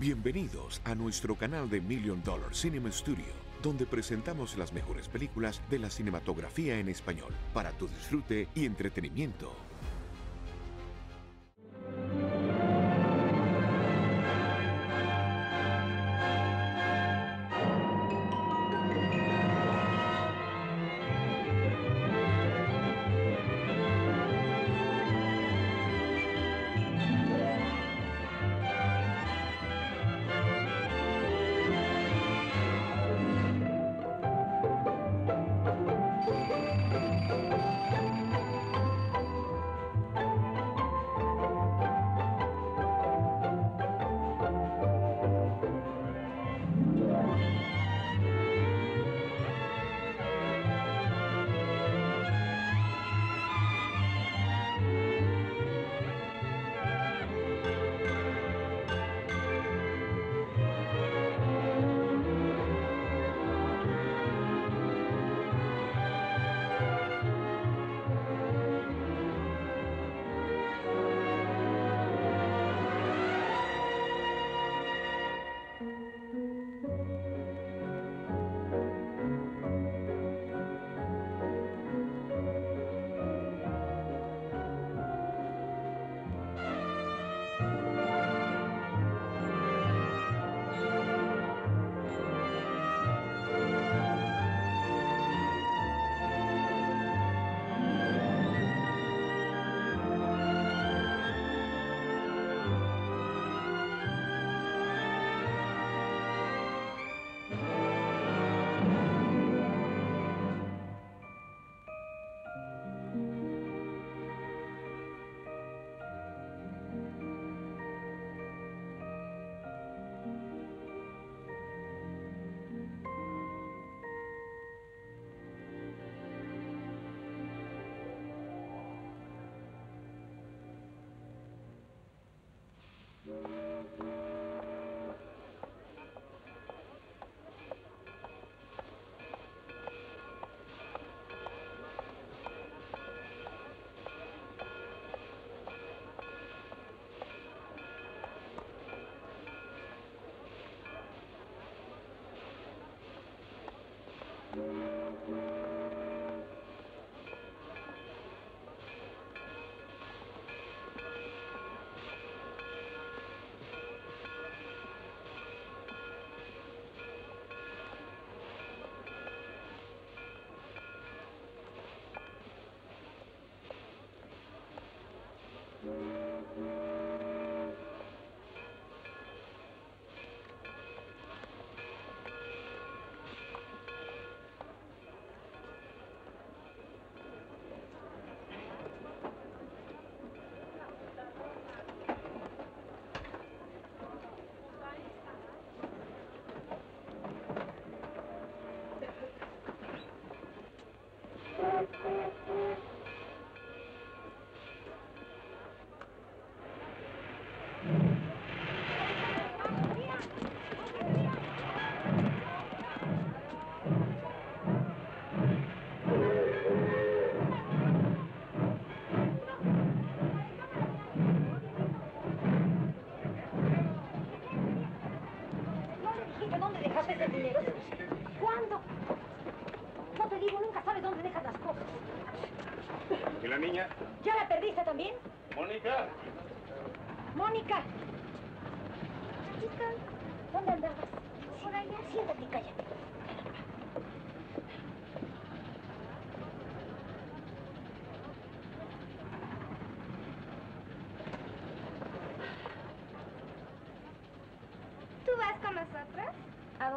Bienvenidos a nuestro canal de Million Dollar Cinema Studio, donde presentamos las mejores películas de la cinematografía en español para tu disfrute y entretenimiento.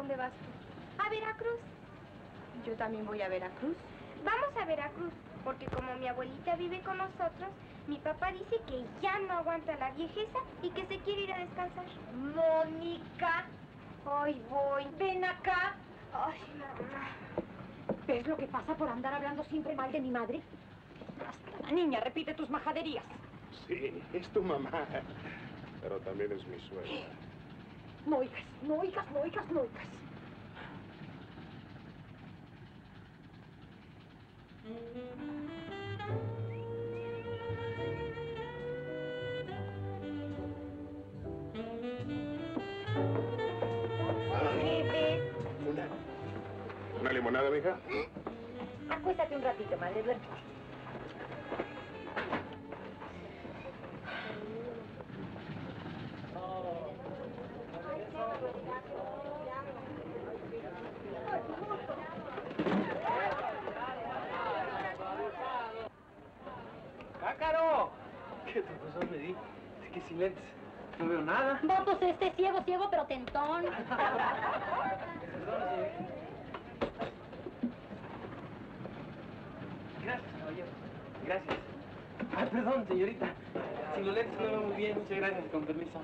Dónde vas tú? A Veracruz. Yo también voy a Veracruz. Vamos a Veracruz, porque como mi abuelita vive con nosotros, mi papá dice que ya no aguanta la viejeza y que se quiere ir a descansar. Mónica. Ay, voy. Ven acá. Ay, mamá. ¿Ves lo que pasa por andar hablando siempre mal de mi madre? Hasta la niña repite tus majaderías. Sí, es tu mamá. Pero también es mi suegra. No oigas, no oigas, no oigas, no oigas. ¿Una limonada, mija? Acuéstate un ratito, madre, duérmete. Sin lentes no veo nada. Votos este ciego, ciego, pero tentón. Gracias, caballero. Gracias. Ay, perdón, señorita. Sin los lentes no veo muy bien. Muchas gracias, con permiso.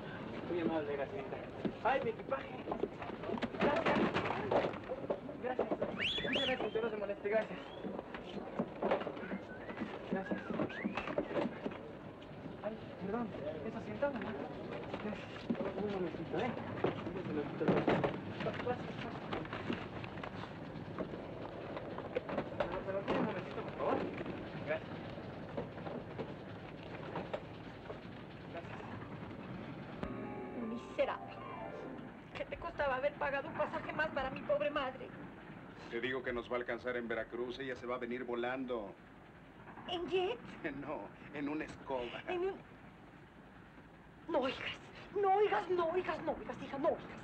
Muy amable, gracias. Ay, mi equipaje. Gracias. Gracias. Muchas gracias, que no se moleste. Gracias. Gracias. Ay, perdón. Eso sentado, ¿no? Gracias. Un momentito, ¿eh? Quito luego. Gracias. Gracias. Pero, pero, un momentito, por favor. Gracias. Miserable. ¿Qué te costaba haber pagado un pasaje más para mi pobre madre? Te digo que nos va a alcanzar en Veracruz. Ella se va a venir volando. ¿En jet? No, en una escoba. En un... No oigas, no oigas, no oigas, no oigas, hija, no oigas.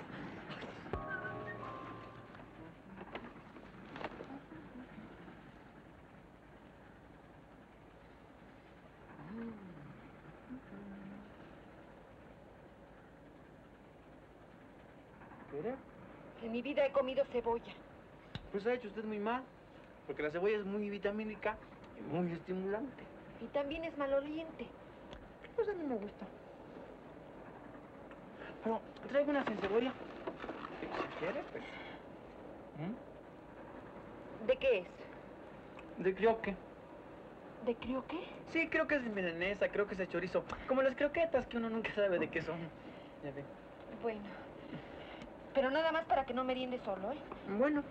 ¿Espera? En mi vida he comido cebolla. Pues ha hecho usted muy mal. Porque la cebolla es muy vitamínica muy estimulante. Y también es maloliente. Pues a mí me gusta. Pero traigo una cebolla. Si quiere, pues. ¿Mm? ¿De qué es? De crioque. ¿De creo qué? Sí, creo que es de milanesa, creo que es de chorizo. Como las croquetas que uno nunca sabe de qué son. Ya ve. Bueno. Pero nada más para que no meriende solo, ¿eh? Bueno.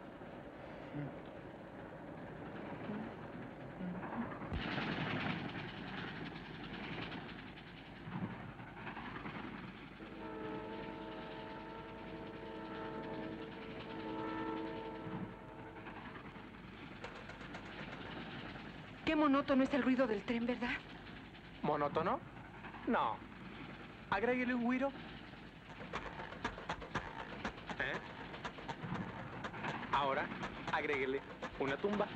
Qué monótono es el ruido del tren, ¿verdad? ¿Monótono? No. Agréguele un guiro. ¿Eh? Ahora, agréguele una tumba.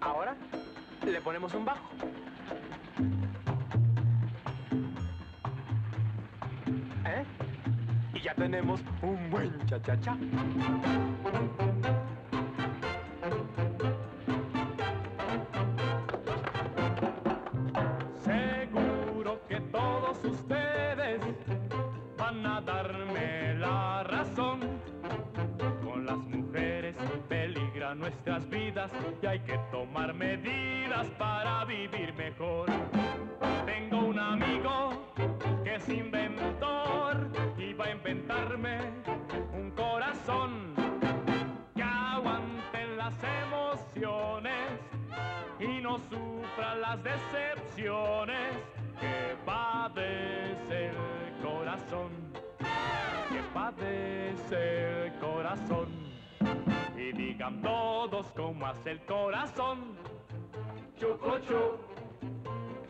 Ahora, le ponemos un bajo. Tenemos un buen cha-cha-cha. Seguro que todos ustedes van a darme la razón. Con las mujeres peligra nuestras vidas y hay que el corazón. Chococho,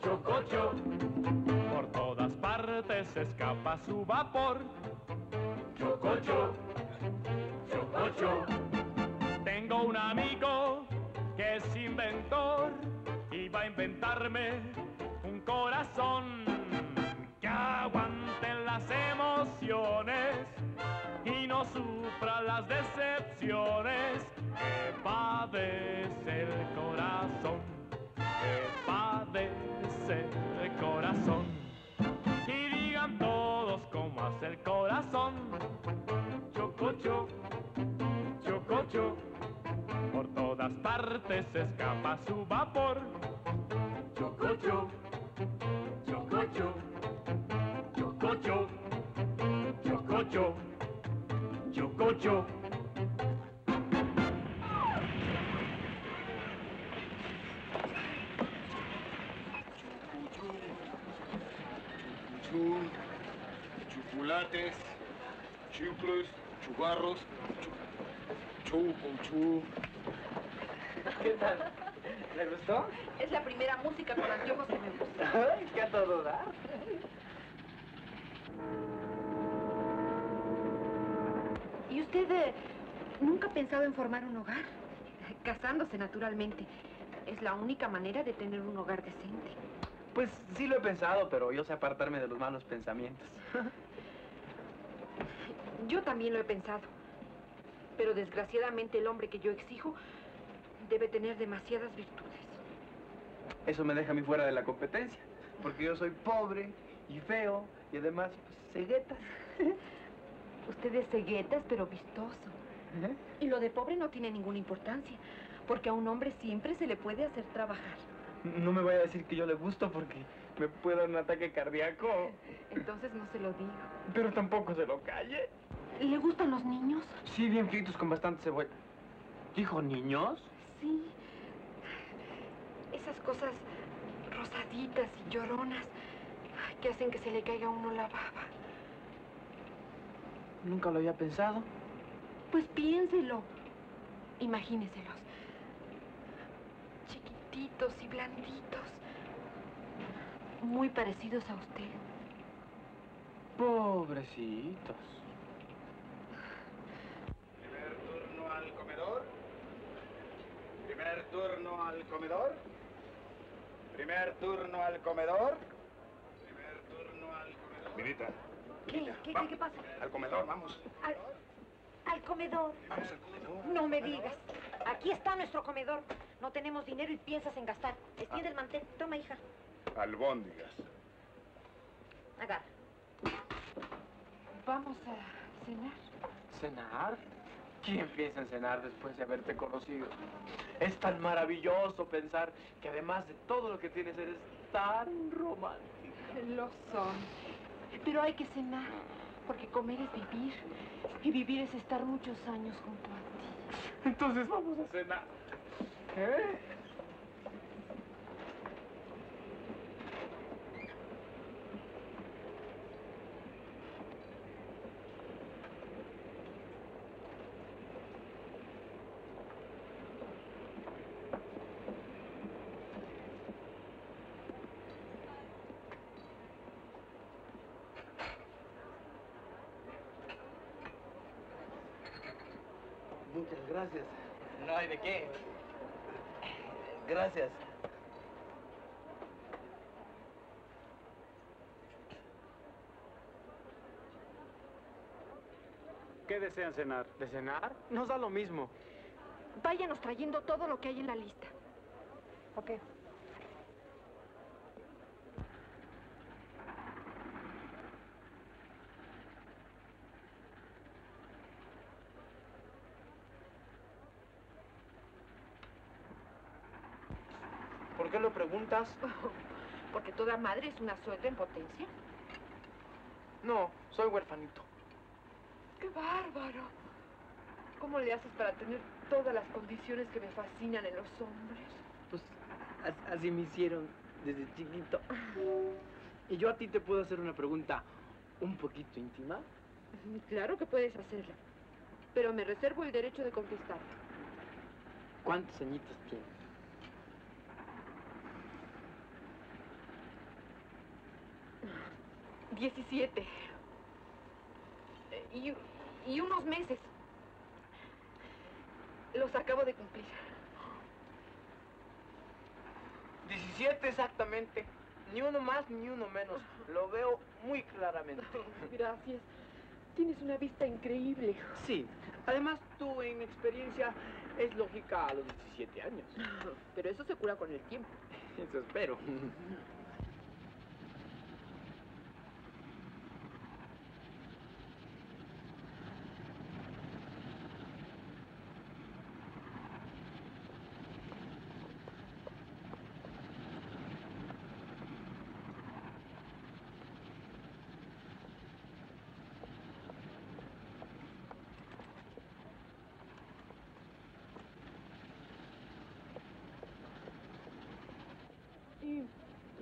chococho, por todas partes escapa su vapor. Chococho, chococho. Tengo un amigo que es inventor y va a inventarme un corazón que aguante las emociones y no sufra las decepciones que padece el corazón, que padece el corazón. Y digan todos cómo hace el corazón. Chococho, chococho. Por todas partes escapa su vapor. Chococho, chococho, chococho, chococho, chococho. Chu, chocolates. chifles, chugarros, chu, chu con chu. ¿Qué tal? ¿Le gustó? Es la primera música con anteojos que me gusta. Ay, qué a todo dar. ¿Y usted eh, nunca ha pensado en formar un hogar? Casándose, naturalmente. Es la única manera de tener un hogar decente. Pues sí lo he pensado, pero yo sé apartarme de los malos pensamientos. Yo también lo he pensado. Pero desgraciadamente el hombre que yo exijo debe tener demasiadas virtudes. Eso me deja a mí fuera de la competencia, porque yo soy pobre y feo y además pues, ceguetas. Usted es ceguetas, pero vistoso. Y lo de pobre no tiene ninguna importancia, porque a un hombre siempre se le puede hacer trabajar. No me vaya a decir que yo le gusto porque me puede dar un ataque cardíaco. Entonces no se lo digo. Pero tampoco se lo calle. ¿Le gustan los niños? Sí, bien fritos con bastante cebolla. ¿Dijo niños? Sí. Esas cosas rosaditas y lloronas que hacen que se le caiga a uno la baba. Nunca lo había pensado. Pues piénselo. Imagíneselos. Chiquititos y blanditos. Muy parecidos a usted. Pobrecitos. Primer turno al comedor. Primer turno al comedor. Primer turno al comedor. Primer turno al comedor. Minita, ¿Qué? ¿Qué, qué, qué pasa? al comedor, vamos. Al, al comedor. Vamos al comedor. No me digas. Aquí está nuestro comedor. No tenemos dinero y piensas en gastar. Extiende el mantel. Toma, hija. Albóndigas. Agarra. Vamos a cenar. ¿Cenar? ¿Quién piensa en cenar después de haberte conocido? Es tan maravilloso pensar que además de todo lo que tienes eres tan romántico. Lo son. Pero hay que cenar, porque comer es vivir. Y vivir es estar muchos años junto a. Entonces vamos a cenar. ¿Eh? Muchas gracias. No hay de qué. Gracias. ¿Qué desean cenar? ¿De cenar? Nos da lo mismo. Váyanos trayendo todo lo que hay en la lista. Ok. ¿Por qué preguntas? Porque toda madre es una suelta en potencia. No, soy huerfanito. ¡Qué bárbaro! ¿Cómo le haces para tener todas las condiciones que me fascinan en los hombres? Pues as- así me hicieron desde chiquito. Y yo a ti te puedo hacer una pregunta un poquito íntima. Claro que puedes hacerla. Pero me reservo el derecho de contestar. ¿Cuántos añitos tienes? Diecisiete. Y, y unos meses. Los acabo de cumplir. 17 exactamente. Ni uno más ni uno menos. Lo veo muy claramente. Gracias. Tienes una vista increíble. Sí. Además, tu inexperiencia es lógica a los 17 años. Pero eso se cura con el tiempo. Eso espero. Y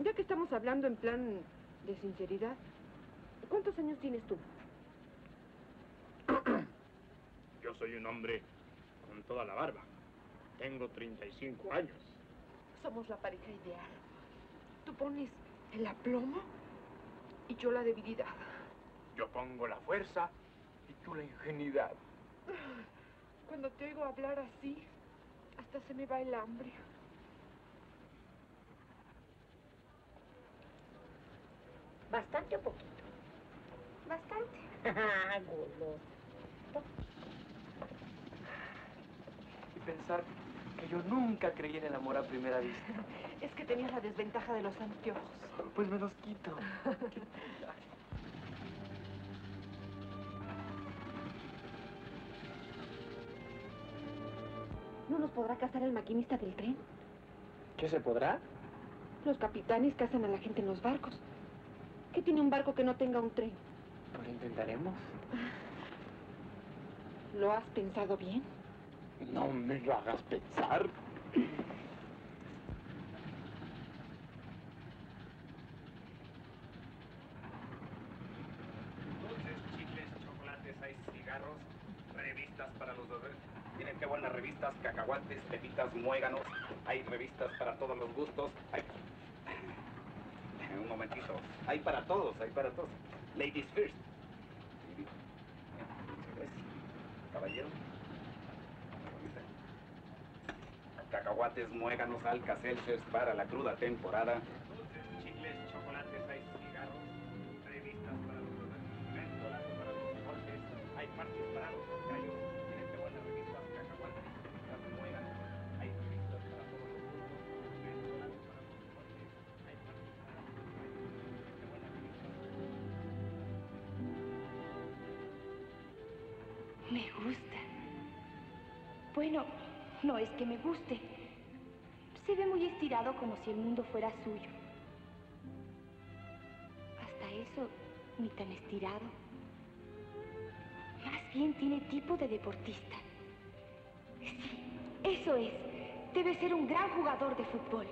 ya que estamos hablando en plan de sinceridad, ¿cuántos años tienes tú? soy un hombre con toda la barba. Tengo 35 años. Somos la pareja ideal. Tú pones el aplomo y yo la debilidad. Yo pongo la fuerza y tú la ingenuidad. Cuando te oigo hablar así, hasta se me va el hambre. ¿Bastante o poquito? Bastante. Goloso. Y pensar que yo nunca creí en el amor a primera vista. Es que tenías la desventaja de los anteojos. Pues me los quito. ¿No nos podrá casar el maquinista del tren? ¿Qué se podrá? Los capitanes casan a la gente en los barcos. ¿Qué tiene un barco que no tenga un tren? Pues lo intentaremos. ¿Lo has pensado bien? No me lo hagas pensar. Dulces, chicles, chocolates, hay cigarros, revistas para los bebés. Miren qué buenas revistas, cacahuates, pepitas, muéganos. Hay revistas para todos los gustos. Hay... Un momentito. Hay para todos, hay para todos. Ladies first. Caballero. Cacahuates, muéganos, alcacelces para la cruda temporada. Chicles, chocolates, hay cigarros, revistas para los. Mentolato para los golpes. Hay parches para los gallos. bueno, no es que me guste. Se ve muy estirado como si el mundo fuera suyo. Hasta eso, ni tan estirado. Más bien tiene tipo de deportista. Sí, eso es. Debe ser un gran jugador de fútbol.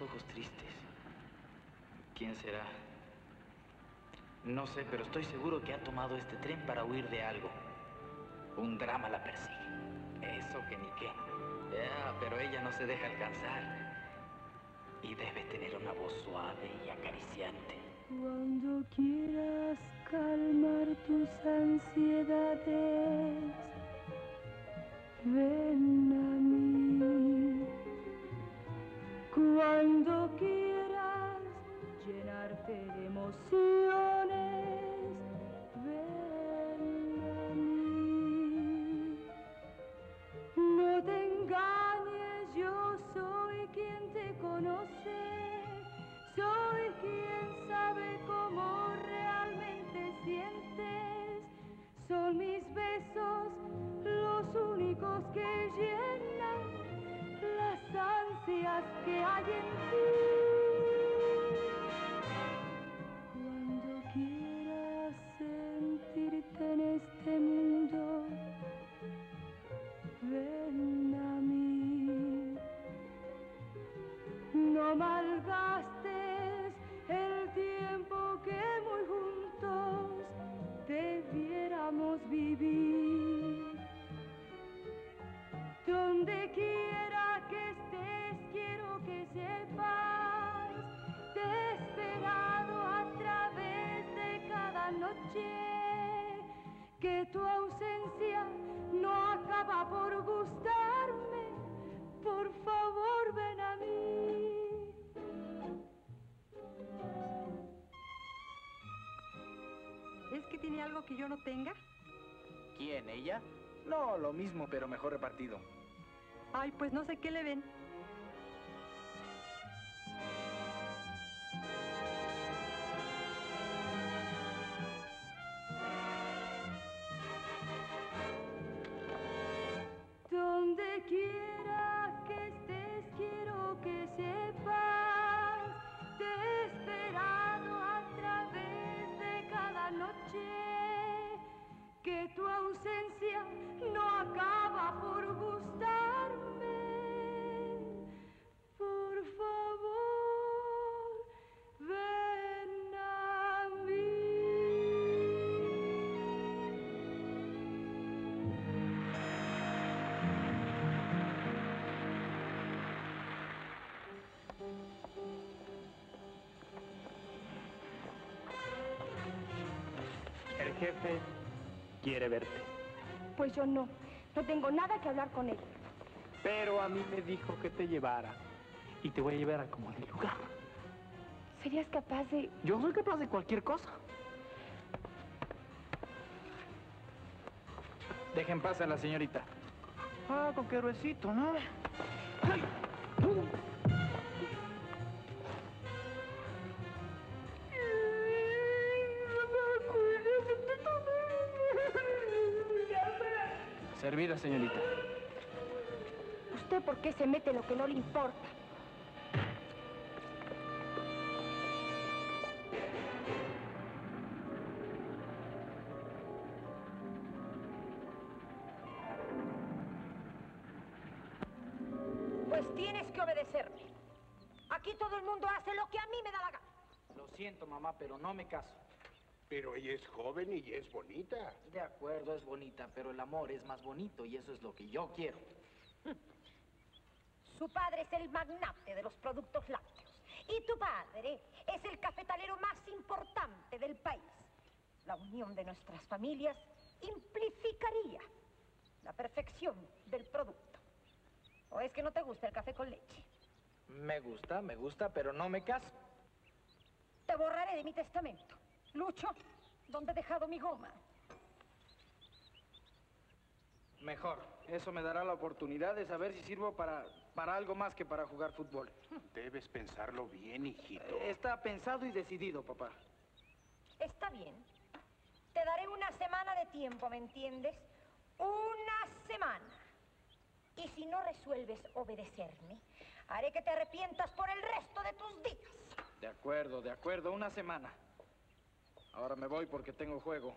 Ojos tristes. ¿Quién será? No sé, pero estoy seguro que ha tomado este tren para huir de algo. Un drama la persigue. Eso que ni qué. Pero ella no se deja alcanzar. Y debe tener una voz suave y acariciante. Cuando quieras calmar tus ansiedades, ven a Cuando quieras llenarte de emociones, ven a mí. No te engañes, yo soy quien te conoce, soy quien sabe cómo realmente sientes. Son mis besos los únicos que ansias que hay en ti. Repartido. Ay, pues no sé qué le ven. Jefe quiere verte. Pues yo no. No tengo nada que hablar con él. Pero a mí me dijo que te llevara. Y te voy a llevar a como de lugar. ¿Serías capaz de...? Yo soy capaz de cualquier cosa. Dejen paz a la señorita. Ah, con qué gruesito, ¿no? ¡Ay! Señorita. ¿Usted por qué se mete en lo que no le importa? Ella es joven y es bonita. De acuerdo, es bonita, pero el amor es más bonito y eso es lo que yo quiero. Su padre es el magnate de los productos lácteos. Y tu padre es el cafetalero más importante del país. La unión de nuestras familias implicaría la perfección del producto. ¿O es que no te gusta el café con leche? Me gusta, me gusta, pero no me caso. Te borraré de mi testamento. Lucho, ¿dónde he dejado mi goma? Mejor. Eso me dará la oportunidad de saber si sirvo para, para algo más que para jugar fútbol. Debes pensarlo bien, hijito. Está pensado y decidido, papá. Está bien. Te daré una semana de tiempo, ¿me entiendes? Una semana. Y si no resuelves obedecerme, haré que te arrepientas por el resto de tus días. De acuerdo, de acuerdo. Una semana. Ahora me voy porque tengo juego.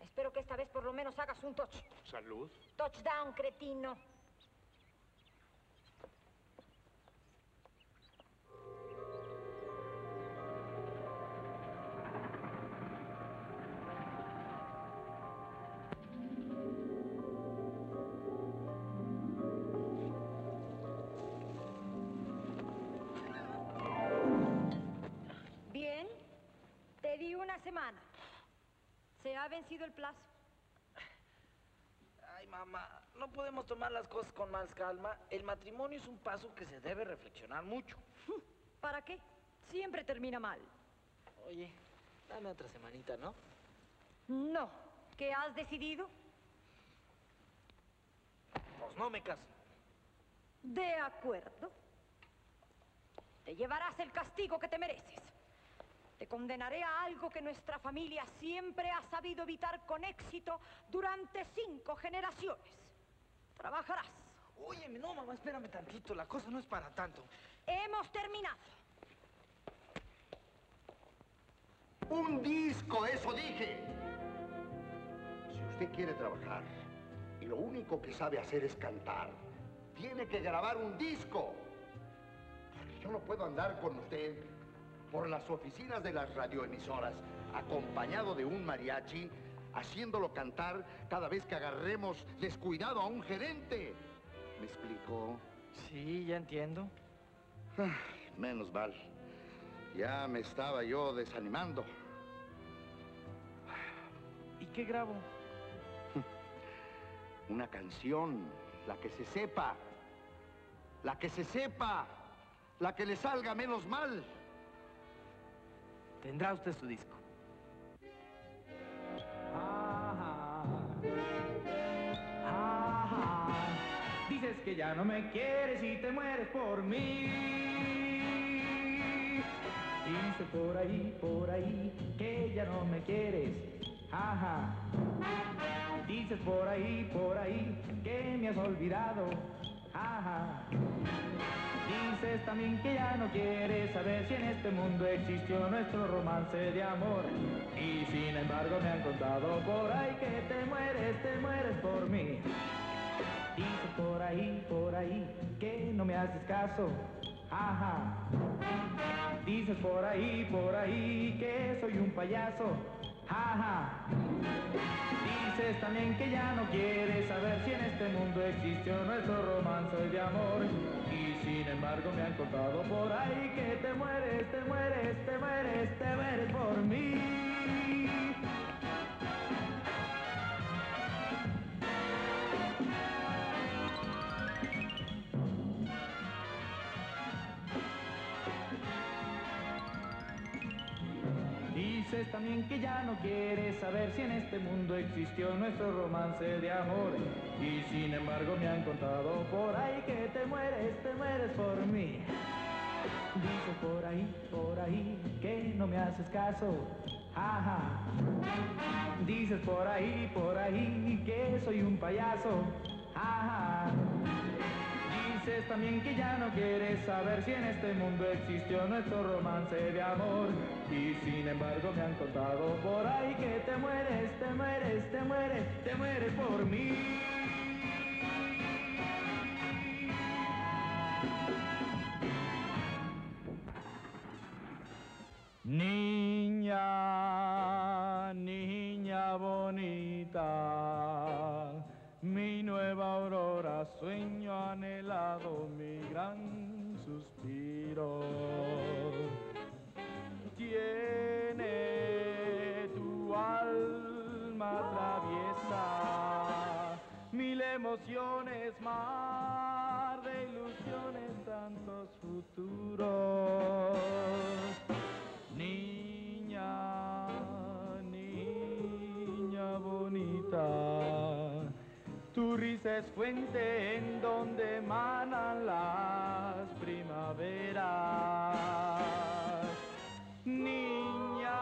Espero que esta vez por lo menos hagas un touch. Salud. Touchdown, cretino. Vencido el plazo. Ay, mamá, no podemos tomar las cosas con más calma. El matrimonio es un paso que se debe reflexionar mucho. ¿Para qué? Siempre termina mal. Oye, dame otra semanita, ¿no? No. ¿Qué has decidido? Pues no me caso. De acuerdo. Te llevarás el castigo que te mereces. Te condenaré a algo que nuestra familia siempre ha sabido evitar con éxito durante cinco generaciones. Trabajarás. Oye, no, mamá, espérame tantito. La cosa no es para tanto. Hemos terminado. Un disco, eso dije. Si usted quiere trabajar y lo único que sabe hacer es cantar, tiene que grabar un disco. Porque yo no puedo andar con usted por las oficinas de las radioemisoras acompañado de un mariachi haciéndolo cantar cada vez que agarremos descuidado a un gerente. ¿Me explico? Sí, ya entiendo. Ay, menos mal. Ya me estaba yo desanimando. ¿Y qué grabo? Una canción, la que se sepa. La que se sepa. La que le salga menos mal. Tendrá usted su disco. Dices que ya no me quieres y te mueres por mí. Dices por ahí, por ahí, que ya no me quieres. Ajá. Dices por ahí, por ahí, que me has olvidado. Ajá. Dices también que ya no quieres saber si en este mundo existió nuestro romance de amor. Y sin embargo me han contado por ahí que te mueres, te mueres por mí. Dices por ahí, por ahí, que no me haces caso. Ajá. Dices por ahí, por ahí, que soy un payaso. Dices también que ya no quieres saber si en este mundo existió nuestro romance de amor. Y sin embargo me han contado por ahí que te mueres, te mueres, te mueres, te mueres por mí. También que ya no quieres saber si en este mundo existió nuestro romance de amor. Y sin embargo me han contado por ahí que te mueres, te mueres por mí. Dices por ahí, por ahí, que no me haces caso. Ajá. Dices por ahí, por ahí, que soy un payaso. Ajá. Dices también que ya no quieres saber si en este mundo existió nuestro romance de amor. Y sin embargo me han contado por ahí que te mueres, te mueres, te mueres, te mueres por mí. Niña, niña bonita, nueva aurora, sueño anhelado, mi gran suspiro. Tiene tu alma traviesa, mil emociones, mar de ilusiones, tantos futuros. Es fuente en donde emanan las primaveras. Niña,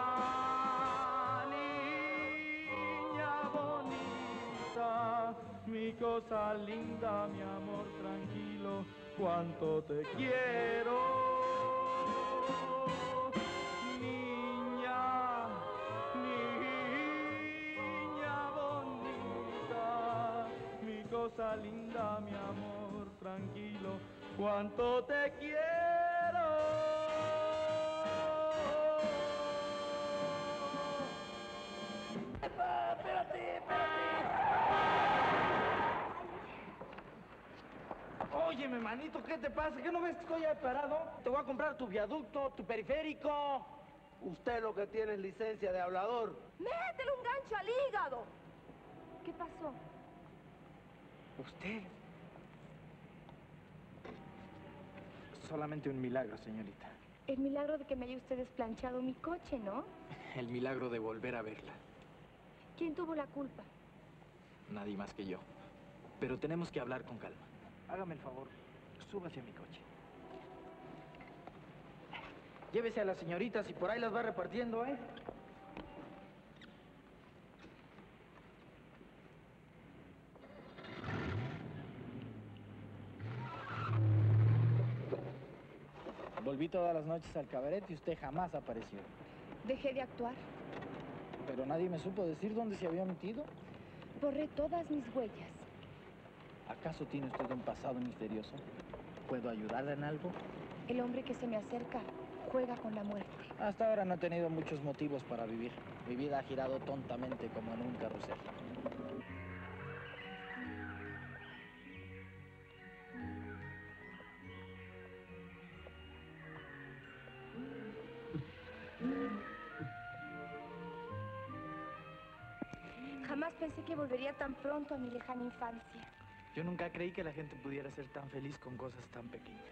niña bonita, mi cosa linda, mi amor tranquilo, cuánto te quiero. Cosa linda, mi amor tranquilo, cuánto te quiero. Espérate, espérate. Óyeme, manito, ¿qué te pasa? ¿Qué no ves que estoy ahí parado? Te voy a comprar tu viaducto, tu periférico. Usted lo que tiene es licencia de hablador. ¡Métele un gancho al hígado! ¿Qué pasó? ¿Usted? Solamente un milagro, señorita. El milagro de que me haya usted desplanchado mi coche, ¿no? El milagro de volver a verla. ¿Quién tuvo la culpa? Nadie más que yo. Pero tenemos que hablar con calma. Hágame el favor, súbase a mi coche. Llévese a las señoritas y por ahí las va repartiendo, ¿eh? Volví todas las noches al cabaret y usted jamás apareció. Dejé de actuar. Pero nadie me supo decir dónde se había metido. Borré todas mis huellas. ¿Acaso tiene usted un pasado misterioso? ¿Puedo ayudarla en algo? El hombre que se me acerca juega con la muerte. Hasta ahora no he tenido muchos motivos para vivir. Mi vida ha girado tontamente como en un carrusel. Volvería tan pronto a mi lejana infancia. Yo nunca creí que la gente pudiera ser tan feliz con cosas tan pequeñas.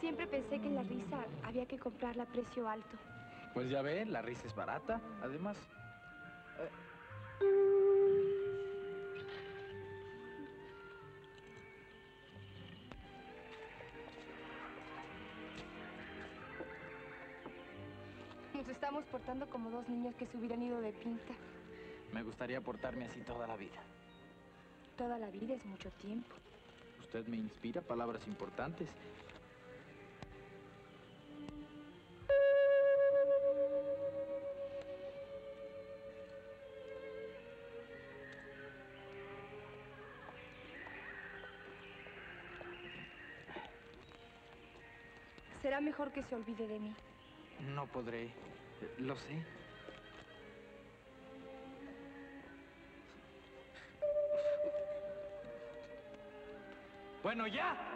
Siempre pensé que la risa había que comprarla a precio alto. Pues ya ve, la risa es barata. Además, portando como dos niños que se hubieran ido de pinta. me gustaría portarme así toda la vida. Toda la vida es mucho tiempo. Usted me inspira palabras importantes. Será mejor que se olvide de mí. No podré. Lo sé. Bueno, ya.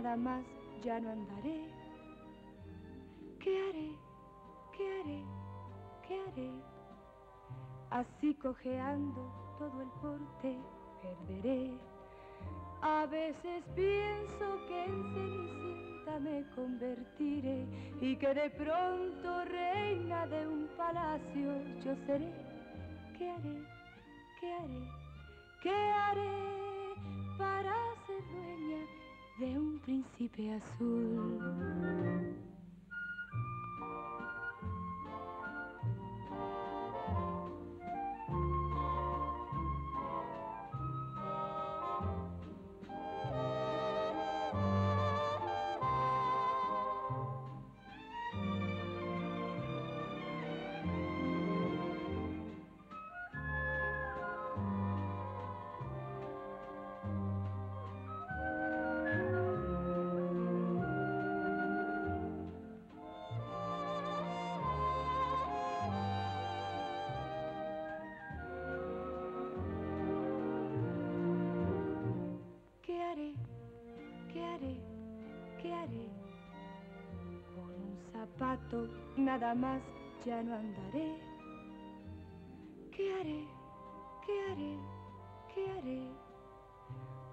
Nada más ya no andaré. ¿Qué haré? ¿Qué haré? ¿Qué haré? Así cojeando todo el porte perderé. A veces pienso que en cenicienta me convertiré y que de pronto reina de un palacio yo seré. ¿Qué haré? ¿Qué haré? ¿Qué haré para ser dueña de un príncipe azul? Nada más ya no andaré. ¿Qué haré? ¿Qué haré? ¿Qué haré?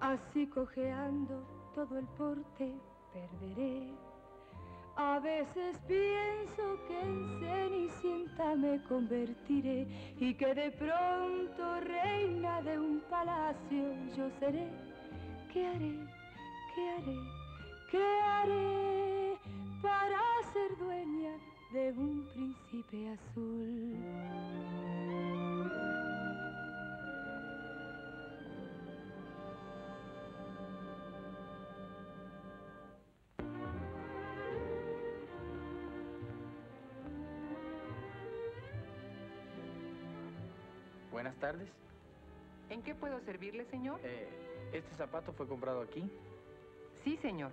Así cojeando todo el porte perderé. A veces pienso que en Cenicienta me convertiré y que de pronto reina de un palacio yo seré. ¿Qué haré? ¿Qué haré? ¿Qué haré para ser dueña de un príncipe azul? Buenas tardes. ¿En qué puedo servirle, señor? Eh, ¿Este zapato fue comprado aquí? Sí, señor.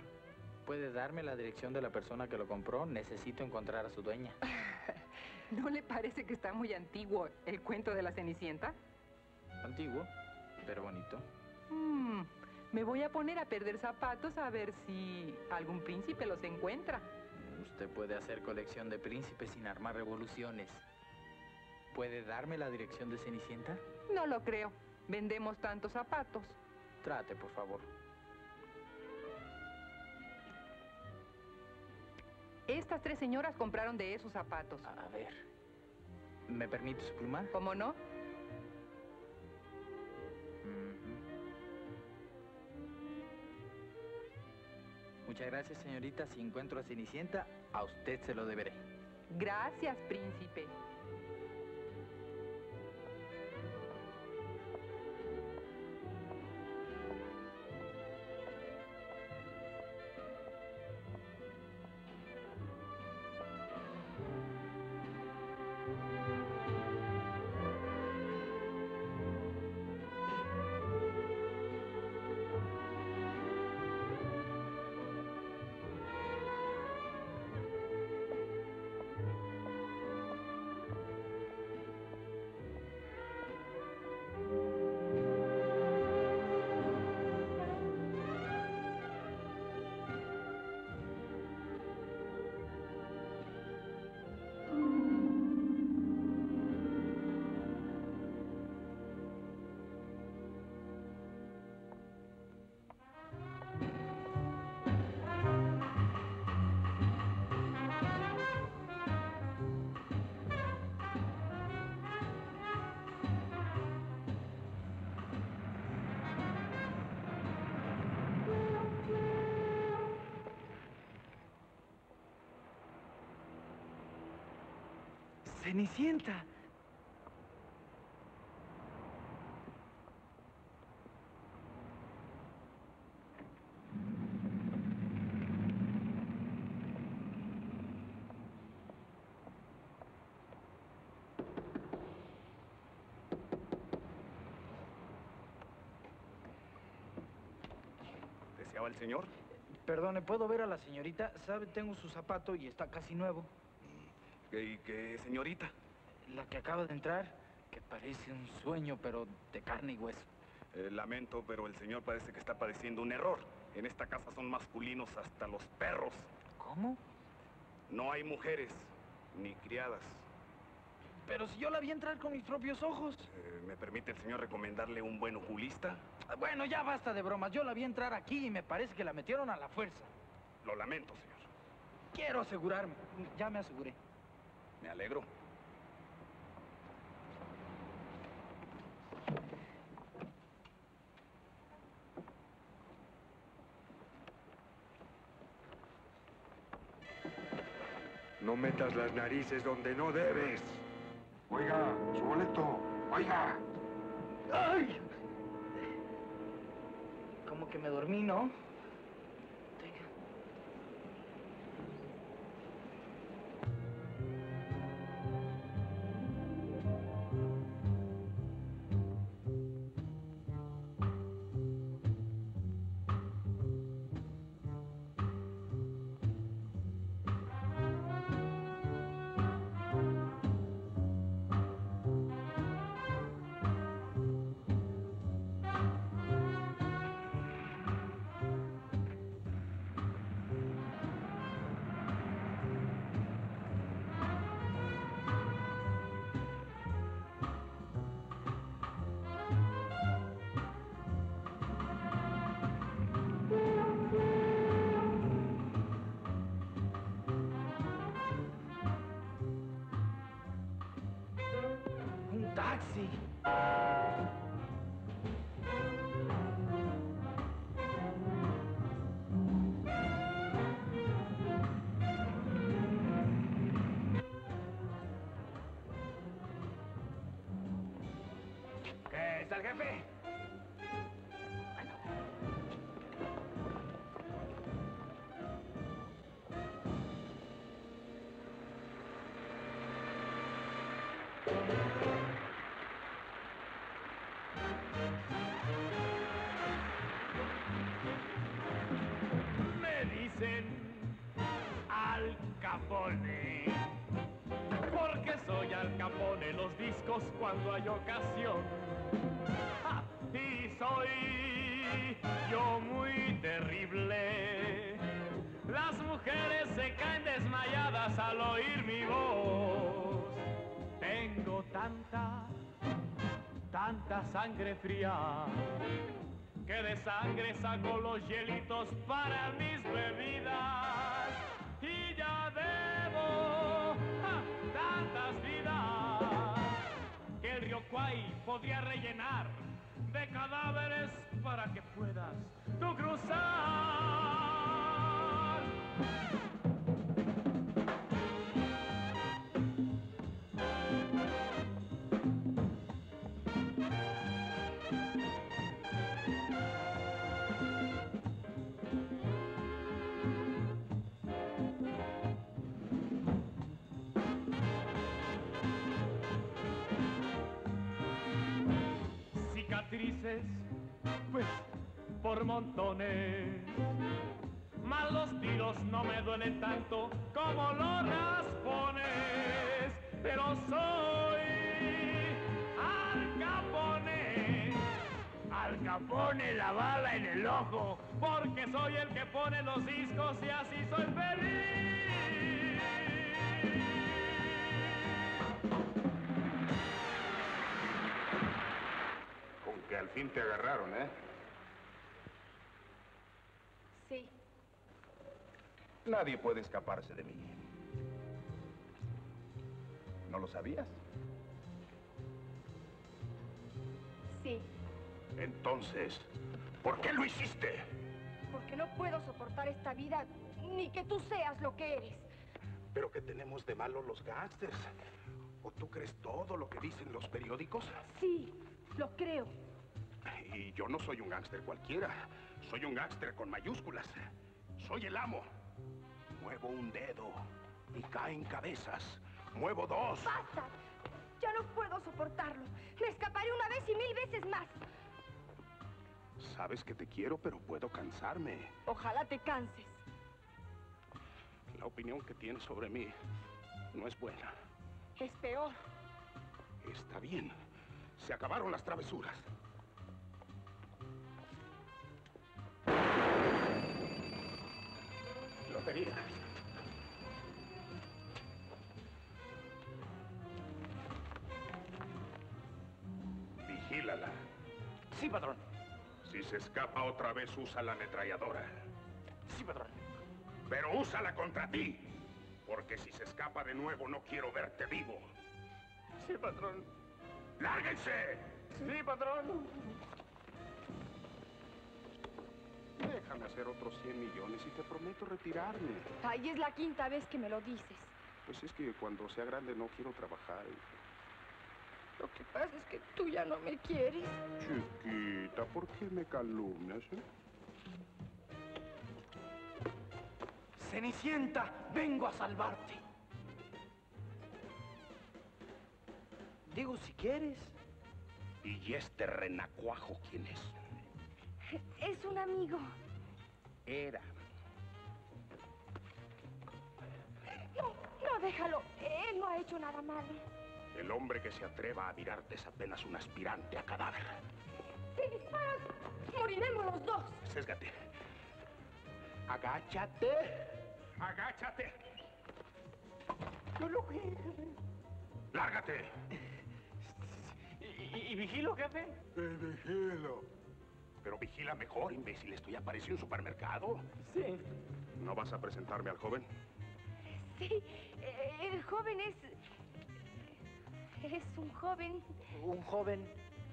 ¿Puede darme la dirección de la persona que lo compró? Necesito encontrar a su dueña. ¿No le parece que está muy antiguo el cuento de la Cenicienta? Antiguo, pero bonito. Mm, me voy a poner a perder zapatos a ver si algún príncipe los encuentra. Usted puede hacer colección de príncipes sin armar revoluciones. ¿Puede darme la dirección de Cenicienta? No lo creo. Vendemos tantos zapatos. Trate, por favor. Estas tres señoras compraron de esos zapatos. A ver. ¿Me permite su pluma? ¿Cómo no? Muchas gracias, señorita. Si encuentro a Cenicienta, a usted se lo deberé. Gracias, príncipe. Cenicienta. ¿Deseaba el señor? Perdone, ¿puedo ver a la señorita? Sabe, tengo su zapato y está casi nuevo. ¿Qué, qué señorita? La que acaba de entrar, que parece un sueño, pero de carne y hueso. Eh, lamento, pero el señor parece que está padeciendo un error. En esta casa son masculinos hasta los perros. ¿Cómo? No hay mujeres, ni criadas. Pero si yo la vi entrar con mis propios ojos. Eh, ¿Me permite el señor recomendarle un buen oculista? Ah, Bueno, ya basta de bromas. Yo la vi entrar aquí y me parece que la metieron a la fuerza. Lo lamento, señor. Quiero asegurarme. Ya me aseguré. Me alegro. No metas las narices donde no debes. Oiga, su boleto. Oiga. ¡Ay! Como que me dormí, ¿no? Cuando hay ocasión. Y soy yo muy terrible. Las mujeres se caen desmayadas al oír mi voz. Tengo tanta, tanta sangre fría que de sangre saco los hielitos para mis bebidas y ya debo Kwai podría rellenar de cadáveres para que puedas tú cruzar. Pues por montones. Mas los tiros no me duelen tanto como los raspones. Pero soy Al Capone. Al Capone la bala en el ojo. Porque soy el que pone los discos y así soy feliz. Que al fin te agarraron, ¿eh? Sí. Nadie puede escaparse de mí. ¿No lo sabías? Sí. Entonces, ¿por qué lo hiciste? Porque no puedo soportar esta vida ni que tú seas lo que eres. ¿Pero qué tenemos de malo los gángsters? ¿O tú crees todo lo que dicen los periódicos? Sí, lo creo. Y yo no soy un gángster cualquiera. Soy un gángster con mayúsculas. Soy el amo. Muevo un dedo y caen cabezas. Muevo dos. ¡Basta! Ya no puedo soportarlo. Me escaparé una vez y mil veces más. Sabes que te quiero, pero puedo cansarme. Ojalá te canses. La opinión que tienes sobre mí no es buena. Es peor. Está bien. Se acabaron las travesuras. Vigílala. Sí, patrón. Si se escapa otra vez, usa la ametralladora. Sí, patrón. Pero úsala contra ti. Porque si se escapa de nuevo, no quiero verte vivo. Sí, patrón. ¡Lárguense! Sí, patrón. Déjame hacer otros 100 millones y te prometo retirarme. Ay, es la quinta vez que me lo dices. Pues es que cuando sea grande no quiero trabajar. Lo que pasa es que tú ya no me quieres. Chiquita, ¿por qué me calumnias? eh? Cenicienta, vengo a salvarte. Digo, si quieres. ¿Y este renacuajo quién es? Es un amigo. Era. No, no, déjalo. Él no ha hecho nada malo. El hombre que se atreva a mirarte es apenas un aspirante a cadáver. Si disparas, moriremos los dos. Sésgate. Agáchate. Agáchate. No lo jefe. Lárgate. ¿Y, y vigilo, jefe? vigilo. Pero vigila mejor, imbécil. Estoy apareció en un supermercado. Sí. ¿No vas a presentarme al joven? Sí, eh, el joven es... Es un joven. Un joven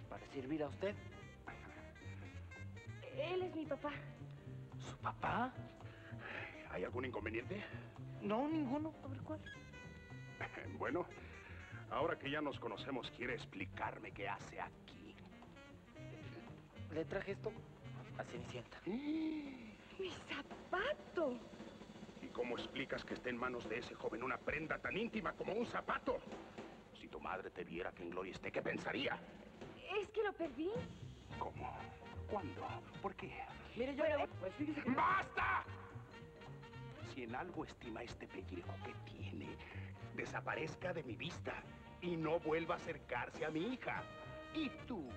para servir a usted. Él es mi papá. ¿Su papá? ¿Hay algún inconveniente? No, ninguno. A ver cuál. Bueno, ahora que ya nos conocemos, ¿quiere explicarme qué hace aquí? Le traje esto a Cenicienta. ¡Mi zapato! ¿Y cómo explicas que esté en manos de ese joven una prenda tan íntima como un zapato? Si tu madre te viera que en Gloria esté, ¿qué pensaría? Es que lo perdí. ¿Cómo? ¿Cuándo? ¿Por qué? Mire, yo... Pues fíjese que... ¡Basta! Si en algo estima este pellejo que tiene, desaparezca de mi vista y no vuelva a acercarse a mi hija. Y tú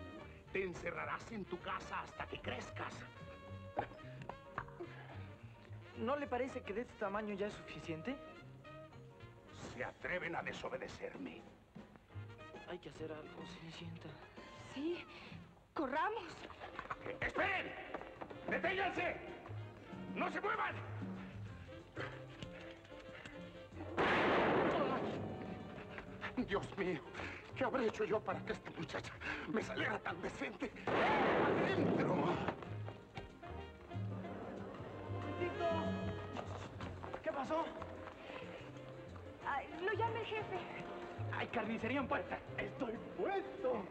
te encerrarás en tu casa hasta que crezcas. ¿No le parece que de este tamaño ya es suficiente? Se atreven a desobedecerme. Hay que hacer algo, Cenicienta. Sí, corramos. ¡Esperen! ¡Deténganse! ¡No se muevan! Dios mío, ¿qué habré hecho yo para que esta muchacha me saliera tan decente? ¡Adentro! ¡Tito! ¿Qué pasó? Ay, lo llama el jefe. Hay carnicería en puerta. ¡Estoy puesto!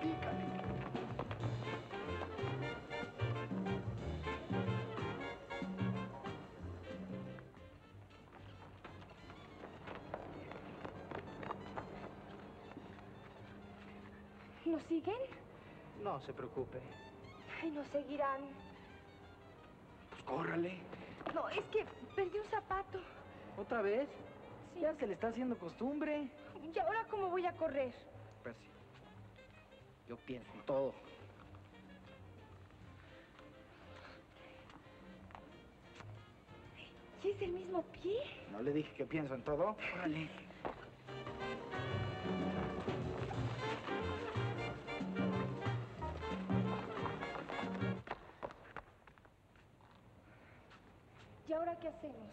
Pícale. ¿Nos siguen? No se preocupe. Ay, nos seguirán. Pues córrale. No, es que perdí un zapato. ¿Otra vez? Ya se le está haciendo costumbre. ¿Y ahora cómo voy a correr? Percy, yo pienso en todo. ¿Y es el mismo pie? ¿No le dije que pienso en todo? Órale. Ahora qué hacemos?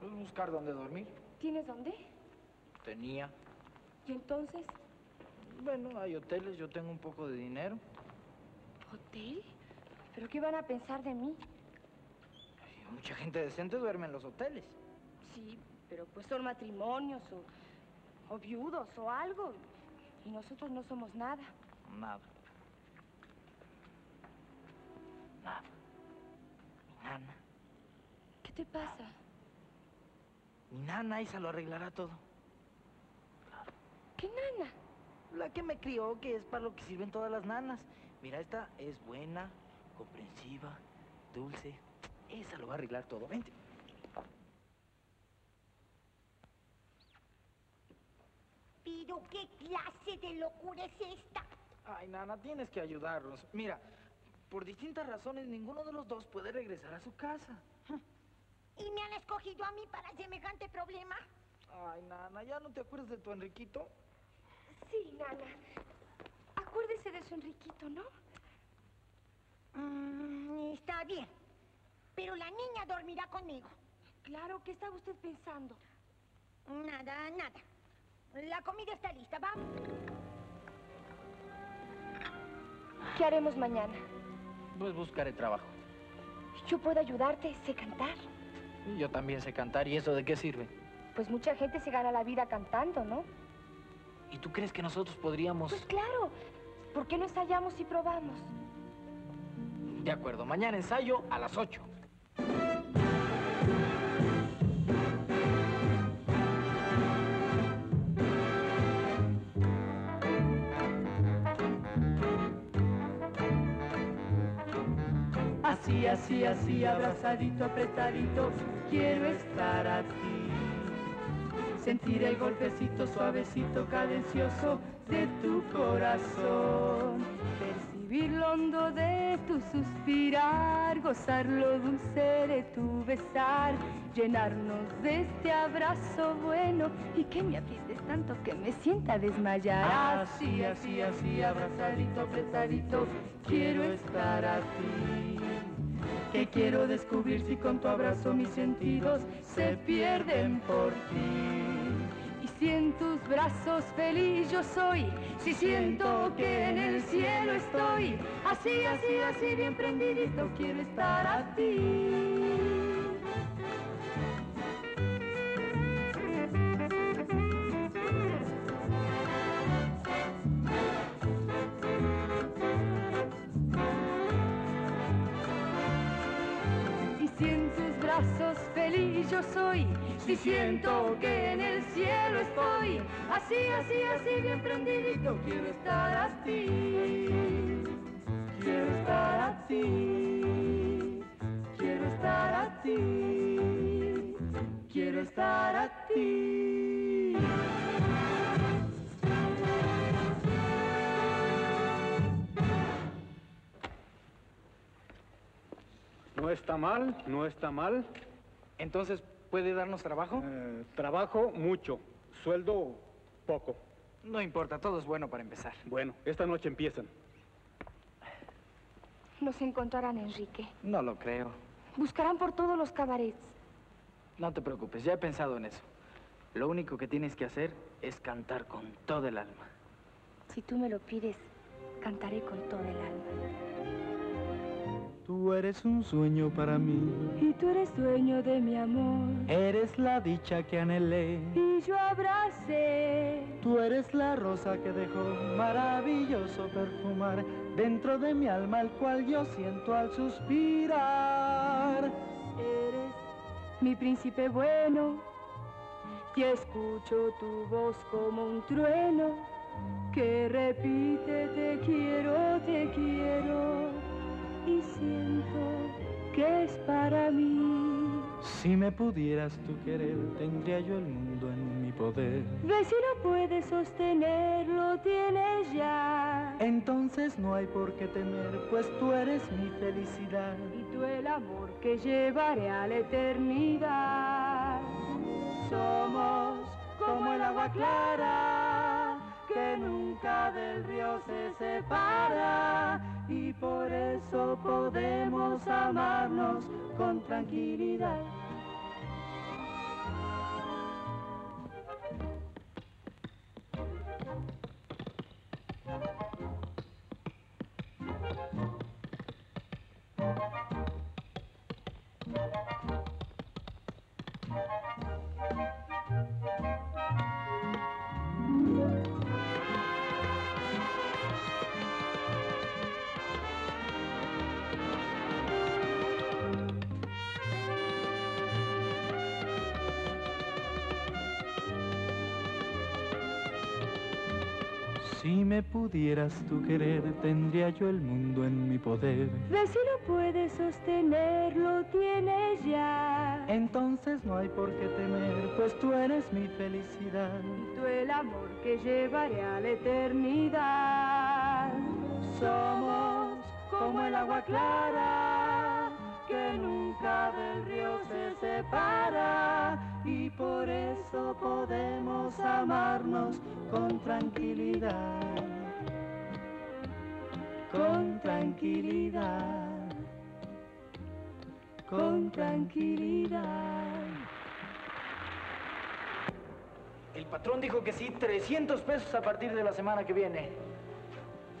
Pues buscar dónde dormir. ¿Tienes dónde? Tenía. ¿Y entonces? Bueno, hay hoteles, yo tengo un poco de dinero. ¿Hotel? ¿Pero qué van a pensar de mí? Mucha gente decente duerme en los hoteles. Sí, pero pues son matrimonios o, o viudos o algo. Y nosotros no somos nada. Nada. Nada. Mi nana. ¿Qué te pasa? Mi nana, esa lo arreglará todo. ¿Qué nana? La que me crió, que es para lo que sirven todas las nanas. Mira, esta es buena, comprensiva, dulce. Esa lo va a arreglar todo. Vente. ¿Pero qué clase de locura es esta? Ay, nana, tienes que ayudarnos. Mira, por distintas razones, ninguno de los dos puede regresar a su casa. ¿Y me han escogido a mí para semejante problema? Ay, nana, ¿ya no te acuerdas de tu Enriquito? Sí, nana. Acuérdese de su Enriquito, ¿no? Mm, está bien. Pero la niña dormirá conmigo. Claro, ¿qué estaba usted pensando? Nada, nada. La comida está lista, vamos. ¿Qué haremos mañana? Pues buscaré trabajo. Yo puedo ayudarte, sé cantar. Yo también sé cantar, ¿y eso de qué sirve? Pues mucha gente se gana la vida cantando, ¿no? ¿Y tú crees que nosotros podríamos...? Pues claro. ¿Por qué no ensayamos y probamos? De acuerdo, mañana ensayo a las 8. Así, así, así, abrazadito, apretadito, quiero estar a ti. Sentir el golpecito suavecito, cadencioso de tu corazón. Percibir lo hondo de tu suspirar, gozar lo dulce de tu besar, llenarnos de este abrazo bueno y que me aprietes tanto que me sienta desmayar. Así, así, así, abrazadito, apretadito, quiero estar a ti. Que quiero descubrir si con tu abrazo mis sentidos se pierden por ti. Y si en tus brazos feliz yo soy, si siento que en el cielo estoy, así, así, así bien prendidito quiero estar a ti. Brazos feliz yo soy, si siento que en el cielo estoy, así, así, así bien prendidito quiero estar a ti. Quiero estar a ti. Quiero estar a ti. Quiero estar a No está mal, no está mal. Entonces, ¿puede darnos trabajo? Eh, trabajo mucho, sueldo poco. No importa, todo es bueno para empezar. Bueno, esta noche empiezan. Nos encontrarán, Enrique. No lo creo. Buscarán por todos los cabarets. No te preocupes, ya he pensado en eso. Lo único que tienes que hacer es cantar con todo el alma. Si tú me lo pides, cantaré con todo el alma. Tú eres un sueño para mí, Y tú eres dueño de mi amor. eres la dicha que anhelé. Y yo abracé. Tú eres la rosa que dejó maravilloso perfumar dentro de mi alma, el cual yo siento al suspirar. Eres mi príncipe bueno. Y escucho tu voz como un trueno que repite te quiero, te quiero. Y siento que es para mí. Si me pudieras tú querer, tendría yo el mundo en mi poder. Ve si no puedes sostenerlo, tienes ya. Entonces no hay por qué temer, pues tú eres mi felicidad. Y tú el amor que llevaré a la eternidad. Somos como el agua clara que nunca del río se separa y por eso podemos amarnos con tranquilidad. Si me pudieras tú querer, tendría yo el mundo en mi poder. Ve si no puedes sostenerlo, tienes ya. Entonces no hay por qué temer, pues tú eres mi felicidad. Y tú el amor que llevaré a la eternidad. Somos como el agua clara que nunca del río se separa y por eso podemos amarnos con tranquilidad. Con tranquilidad. Con tranquilidad. El patrón dijo que sí, 300 pesos a partir de la semana que viene.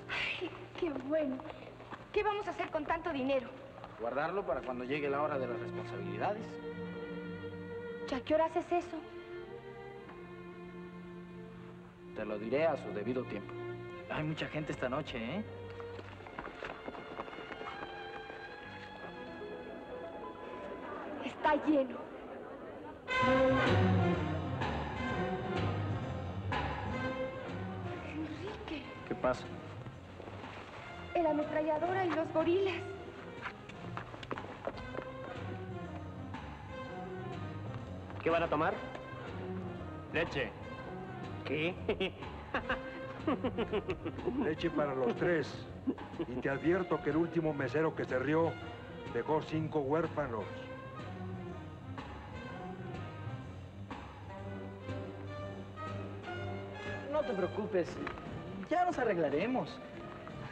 Ay, qué bueno. ¿Qué vamos a hacer con tanto dinero? Guardarlo para cuando llegue la hora de las responsabilidades. ¿Ya qué hora haces eso? Te lo diré a su debido tiempo. Hay mucha gente esta noche, ¿eh? Está lleno. Enrique, ¿Qué pasa? el ametralladora y los gorilas. ¿Qué van a tomar? Leche. ¿Qué? Leche para los tres. Y te advierto que el último mesero que se rió dejó cinco huérfanos. No te preocupes. Ya nos arreglaremos.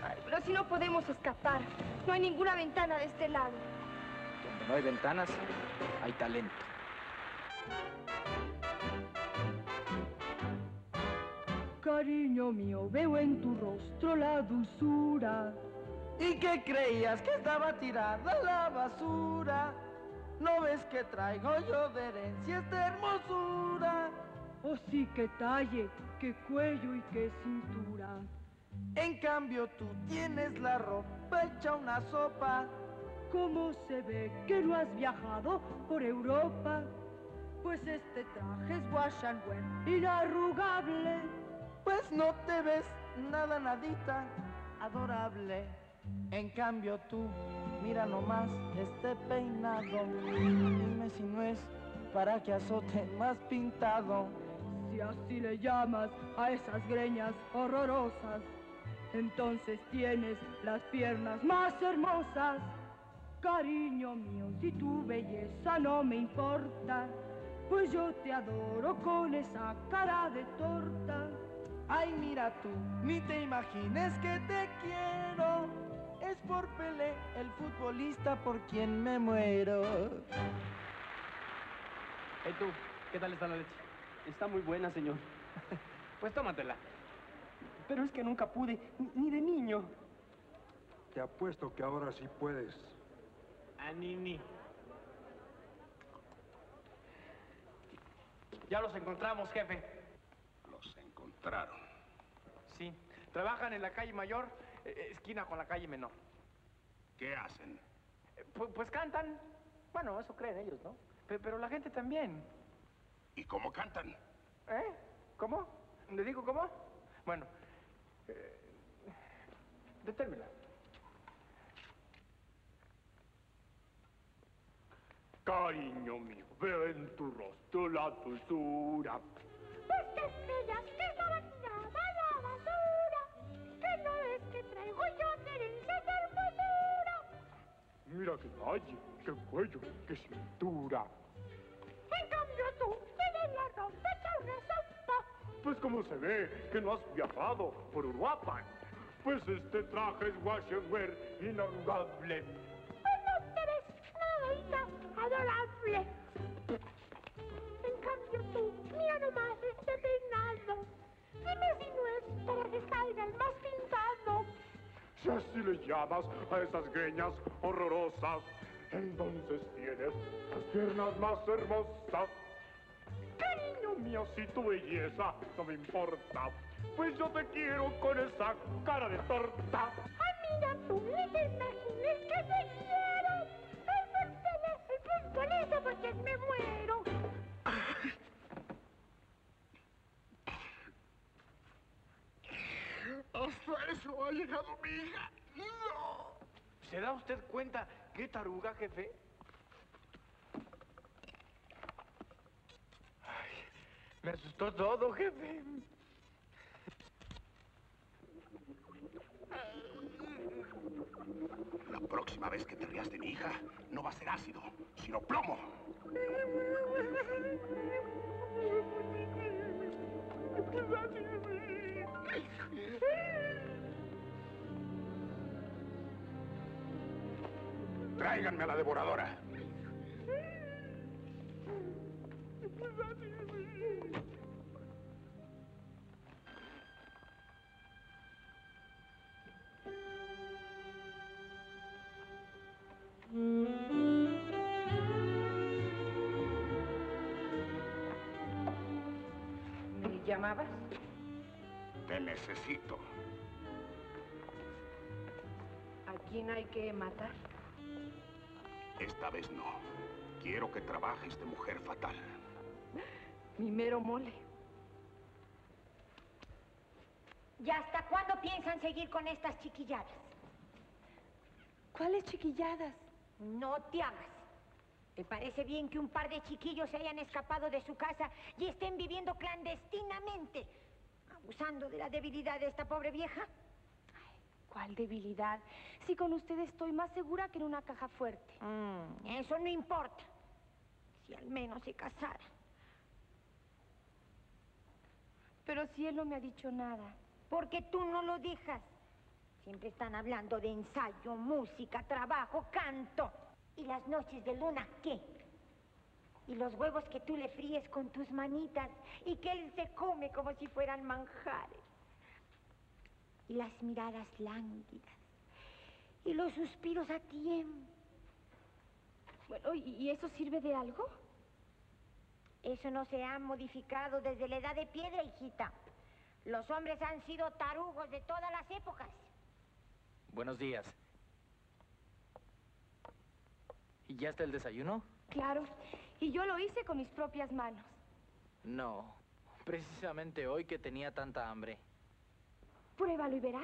Ay, pero si no podemos escapar. No hay ninguna ventana de este lado. Donde no hay ventanas, hay talento. Cariño mío, veo en tu rostro la dulzura. ¿Y qué creías que estaba tirada a la basura? ¿No ves que traigo yo de herencia esta hermosura? Oh sí, qué talle, qué cuello y qué cintura. En cambio tú tienes la ropa hecha una sopa. ¿Cómo se ve que no has viajado por Europa? Pues este traje es wash and wear, inarrugable. Pues no te ves nada nadita, adorable. En cambio tú, mira nomás este peinado. Dime si no es para que azote más pintado. Si así le llamas a esas greñas horrorosas, entonces tienes las piernas más hermosas. Cariño mío, si tu belleza no me importa, pues yo te adoro con esa cara de torta. Ay, mira tú, ni te imagines que te quiero. Es por Pelé, el futbolista por quien me muero. Hey tú, ¿qué tal está la leche? Está muy buena, señor. Pues tómatela. Pero es que nunca pude, ni- ni de niño. Te apuesto que ahora sí puedes. A Nini. Ya los encontramos, jefe. Los encontraron. Trabajan en la calle Mayor, eh, esquina con la calle Menor. ¿Qué hacen? Eh, pu- Pues, cantan. Bueno, eso creen ellos, ¿no? Pe- Pero, la gente también. ¿Y cómo cantan? ¿Eh? ¿Cómo? ¿Le digo cómo? Bueno. Eh, detérmela. Cariño mío, veo en tu rostro la dulzura. Pues que creas que estaba que traigo yo de hermosura. Mira qué talle, qué cuello, qué cintura. En cambio tú tienes la ropa sopa. Pues como se ve que no has viajado por Europa. Pues este traje es wash and wear inarrugable. Pues no te ves nadita adorable. En cambio tú, mira nomás este peinado. Dime si no es para que salga el más pintado. Si así le llamas a esas greñas horrorosas, entonces tienes las piernas más hermosas. Cariño mío, si tu belleza no me importa, pues yo te quiero con esa cara de torta. Ay, mira tú, ni te imagines que te quiero. Ha llegado mi hija. ¡No! ¿Se da usted cuenta qué taruga, jefe? Ay, me asustó todo, jefe. La próxima vez que te rías de mi hija, no va a ser ácido, sino plomo. Tráiganme a la devoradora. ¿Me llamabas? Te necesito. ¿A quién hay que matar? Esta vez no. Quiero que trabajes de mujer fatal. Mi mero mole. ¿Y hasta cuándo piensan seguir con estas chiquilladas? ¿Cuáles chiquilladas? No te hagas. ¿Te parece bien que un par de chiquillos se hayan escapado de su casa y estén viviendo clandestinamente, abusando de la debilidad de esta pobre vieja? ¿Cuál debilidad? Si con usted estoy más segura que en una caja fuerte. Mm, eso no importa. Si al menos se casara. Pero si él no me ha dicho nada. Porque tú no lo dejas. Siempre están hablando de ensayo, música, trabajo, canto. ¿Y las noches de luna qué? Y los huevos que tú le fríes con tus manitas y que él se come como si fueran manjares. Y las miradas lánguidas. Y los suspiros a tiempo. Bueno, ¿y eso sirve de algo? Eso no se ha modificado desde la edad de piedra, hijita. Los hombres han sido tarugos de todas las épocas. Buenos días. ¿Y ya está el desayuno? Claro. Y yo lo hice con mis propias manos. No. Precisamente hoy que tenía tanta hambre. Pruébalo y verás.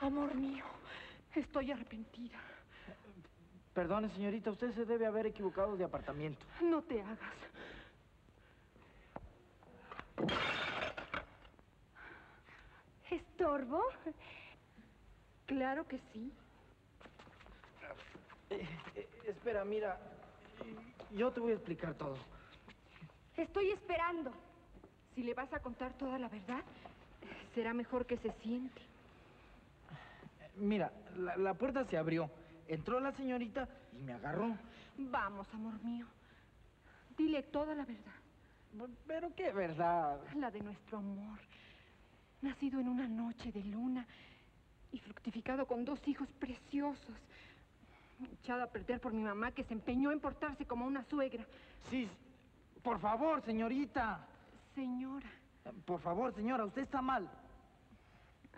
Amor mío, estoy arrepentida. Perdone, señorita, usted se debe haber equivocado de apartamento. No te hagas. ¿Estorbo? Claro que sí. Eh, eh, espera, mira. Yo te voy a explicar todo. Estoy esperando. Si le vas a contar toda la verdad, será mejor que se siente. Mira, la, la puerta se abrió. Entró la señorita y me agarró. Vamos, amor mío. Dile toda la verdad. ¿Pero qué verdad? La de nuestro amor. Nacido en una noche de luna y fructificado con dos hijos preciosos. Echado a perder por mi mamá que se empeñó en portarse como una suegra. Sí, por favor, señorita. Señora, Por favor, señora, usted está mal.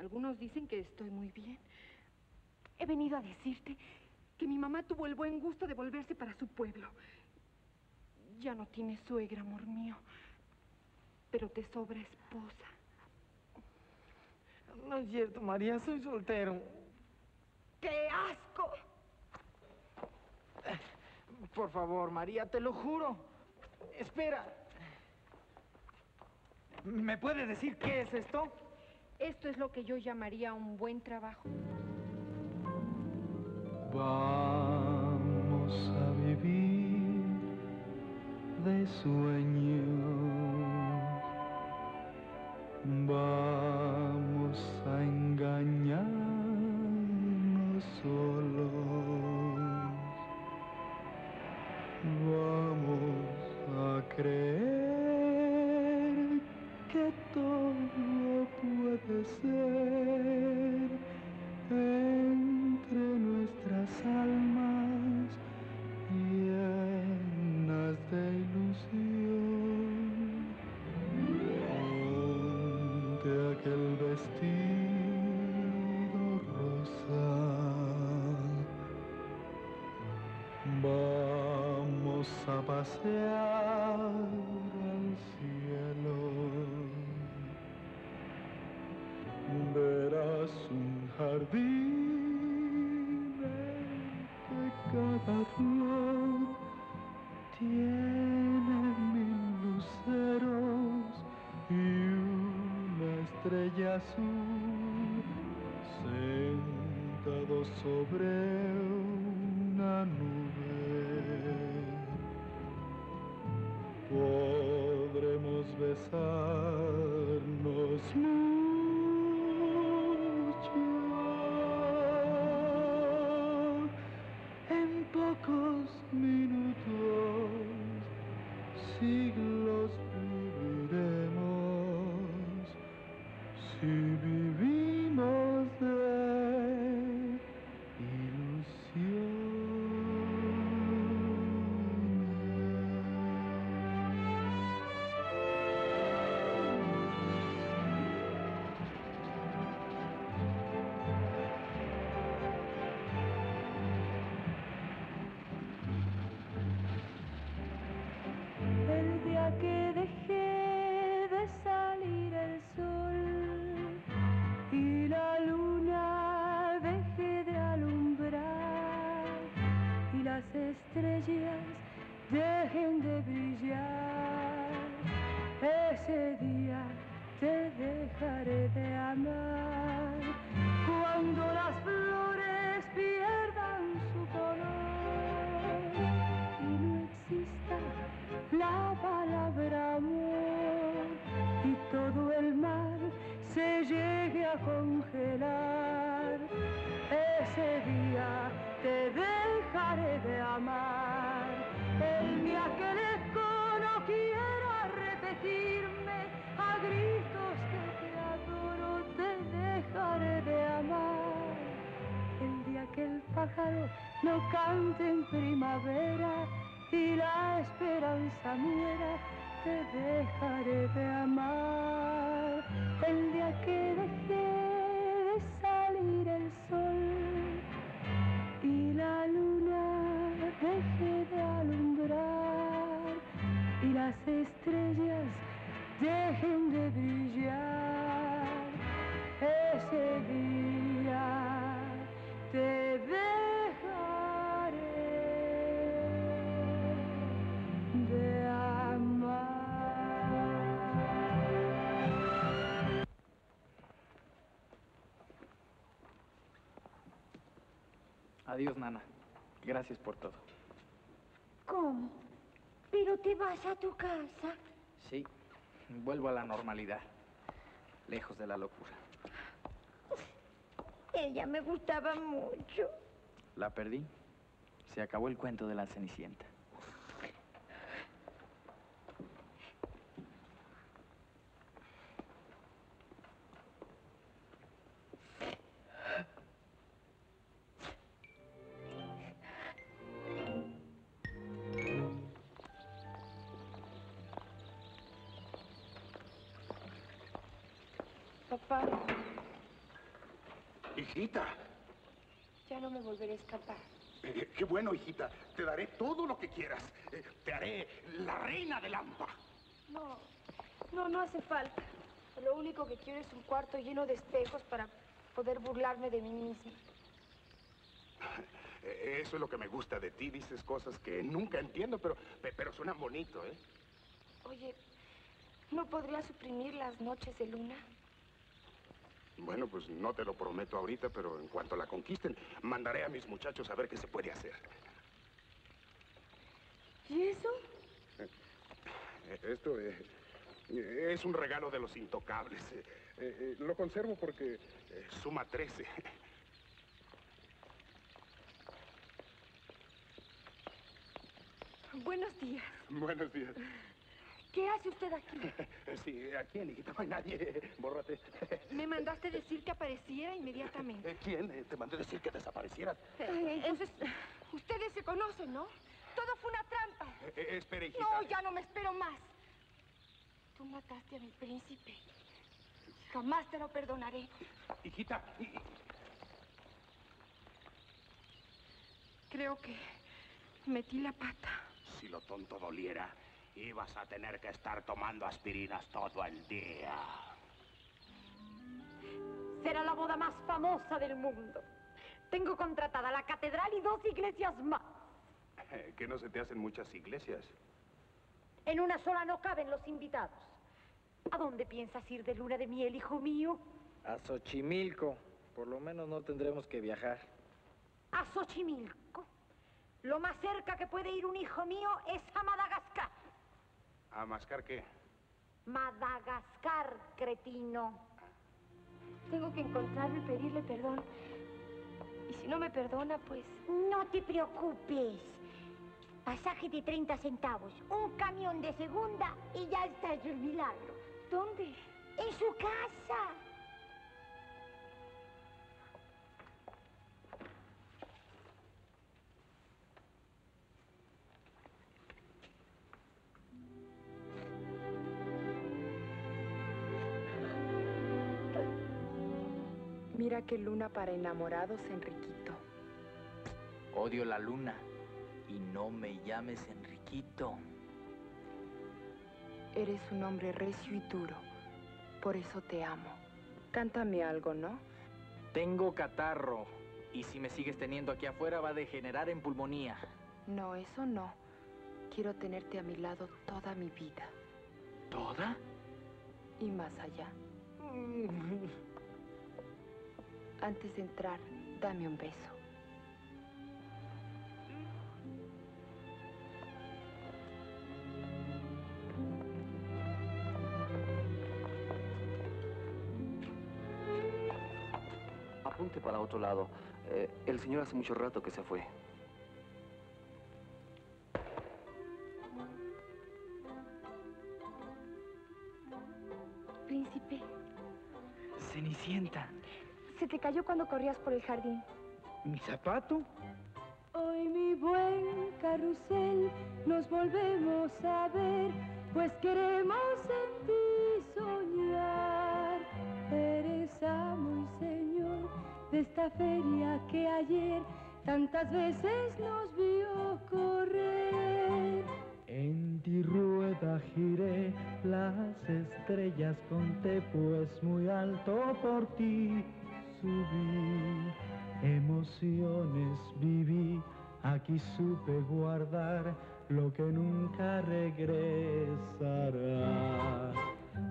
algunos dicen que estoy muy bien. He venido a decirte que mi mamá tuvo el buen gusto de volverse para su pueblo. Ya no tiene suegra, amor mío, pero te sobra esposa. No es cierto, María, soy soltero. ¡Qué asco! Por favor, María, te lo juro. Espera. ¿Me puede decir qué es esto? Esto es lo que yo llamaría un buen trabajo. Vamos a vivir de sueños. Vamos no cante en primavera y la esperanza muera, te dejaré de amar Adiós, Nana. Gracias por todo. ¿Cómo? ¿Pero te vas a tu casa? Sí, vuelvo a la normalidad. Lejos de la locura. Ella me gustaba mucho. La perdí. Se acabó el cuento de la Cenicienta. Qué bueno, hijita. Te daré todo lo que quieras. Eh, te haré la reina de Lampa. No, no, no hace falta. Lo único que quiero es un cuarto lleno de espejos para poder burlarme de mí misma. Eh, Eso es lo que me gusta de ti. Dices cosas que nunca entiendo, pero, pe- pero suenan bonito, ¿eh? Oye, ¿no podría suprimir las noches de luna? Bueno, pues no te lo prometo ahorita, pero en cuanto la conquisten, mandaré a mis muchachos a ver qué se puede hacer. ¿Y eso? Eh, Esto eh, es un regalo de los intocables. Eh, lo conservo porque suma 13. Buenos días. Buenos días. ¿Qué hace usted aquí? Sí, aquí en hijita no hay nadie. Bórrate. Me mandaste decir que apareciera inmediatamente. Eh, ¿Quién? Eh, Te mandé decir que desaparecieras. Eh, Entonces, ustedes se conocen, ¿no? Todo fue una trampa. Eh, espere, hijita. No, ya no me espero más. Tú mataste a mi príncipe. Jamás te lo perdonaré. Hijita, hi- Creo que metí la pata. si lo tonto doliera, ibas a tener que estar tomando aspirinas todo el día. Será la boda más famosa del mundo. Tengo contratada la catedral y dos iglesias más. Eh, ¿Que no se te hacen muchas iglesias? En una sola no caben los invitados. ¿A dónde piensas ir de luna de miel, hijo mío? A Xochimilco. Por lo menos no tendremos que viajar. A Xochimilco. Lo más cerca que puede ir un hijo mío es a Madagascar. ¿A mascar qué? Madagascar, cretino. Tengo que encontrarlo y pedirle perdón. Y si no me perdona, pues... No te preocupes. Pasaje de 30 centavos, un camión de segunda y ya está hecho el milagro. ¿Dónde? En su casa. Mira qué luna para enamorados, Enriquito. Odio la luna. Y no me llames Enriquito. Eres un hombre recio y duro. Por eso te amo. Cántame algo, ¿no? Tengo catarro. Y si me sigues teniendo aquí afuera va a degenerar en pulmonía. No, eso no. Quiero tenerte a mi lado toda mi vida. ¿Toda? Y más allá. Antes de entrar, dame un beso. Apunte para otro lado. Eh, el señor hace mucho rato que se fue. Se te cayó cuando corrías por el jardín. ¿Mi zapato? buen carrusel, nos volvemos a ver, pues queremos en ti soñar. Eres amo y señor de esta feria que ayer tantas veces nos vio correr. En ti rueda giré, las estrellas conté, pues muy alto por ti Emociones viví, aquí supe guardar lo que nunca regresará.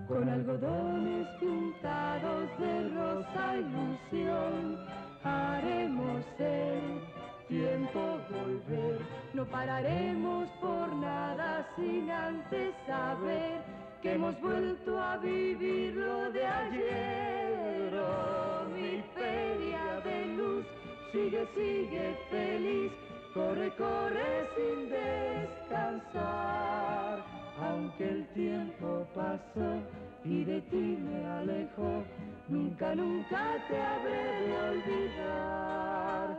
Con algodones pintados de rosa ilusión, haremos el tiempo volver. No pararemos por nada sin antes saber que hemos vuelto a vivir lo de ayer. Sigue, sigue feliz, corre, corre sin descansar. Aunque el tiempo pasó y de ti me alejó, nunca, nunca te habré de olvidar.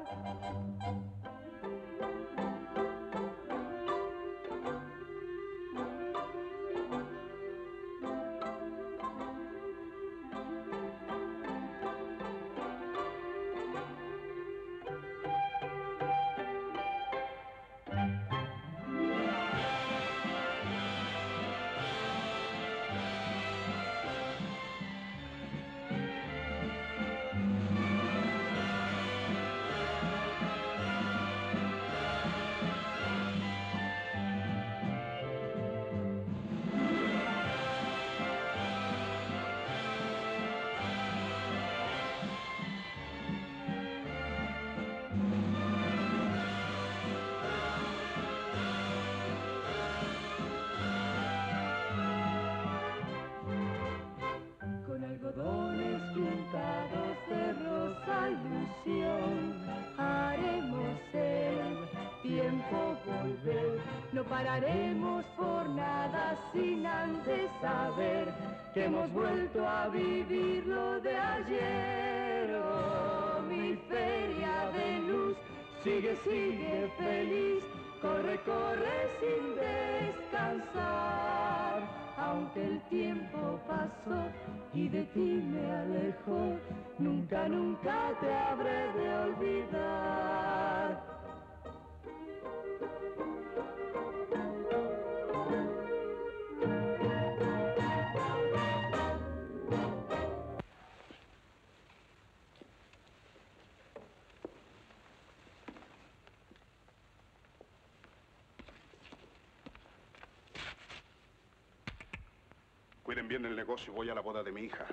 Pararemos por nada sin antes saber que hemos vuelto a vivir lo de ayer. Oh, mi feria de luz, sigue, sigue feliz, corre, corre sin descansar. Aunque el tiempo pasó y de ti me alejó, nunca, nunca te habré de olvidar. Bien el negocio, voy a la boda de mi hija.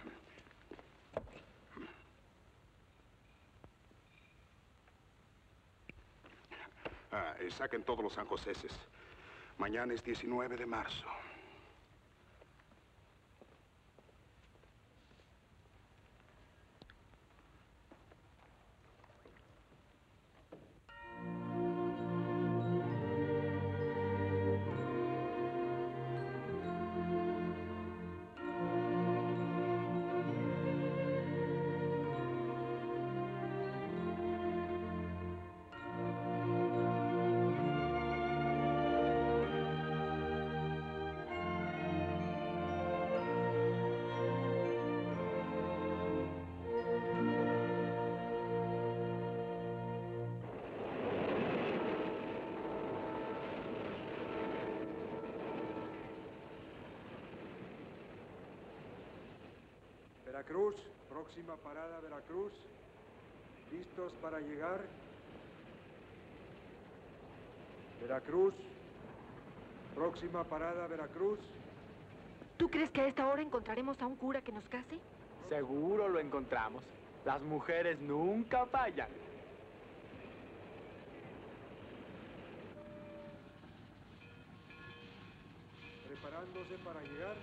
Ah, saquen todos los San Joseses. Mañana es 19 de marzo. Veracruz, próxima parada Veracruz. ¿Listos para llegar? Veracruz, próxima parada Veracruz. ¿Tú crees que a esta hora encontraremos a un cura que nos case? Seguro lo encontramos. Las mujeres nunca fallan. Preparándose para llegar.